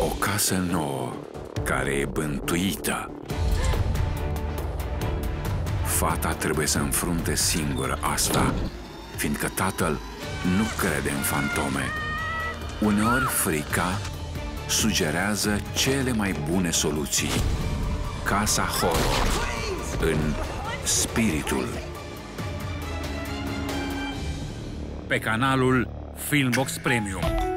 O casă nouă care e bântuită. Fata trebuie să înfrunte singură asta, fiindcă tatăl nu crede în fantome. Uneori frica sugerează cele mai bune soluții. Casa Horror în Spiritul. Pe canalul Filmbox Premium.